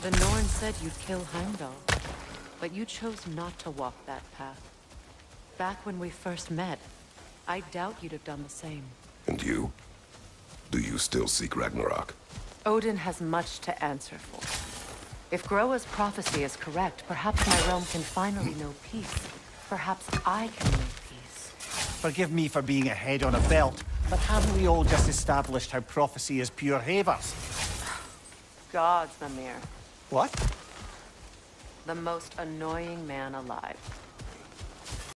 The Norn said you'd kill Heimdall, but you chose not to walk that path. Back when we first met, I doubt you'd have done the same. And you? Do you still seek Ragnarok? Odin has much to answer for. If Groa's prophecy is correct, perhaps my realm can finally know peace. Perhaps I can know peace. Forgive me for being a head on a belt, but haven't we all just established how prophecy is pure havers? Gods, Mimir. What? The most annoying man alive.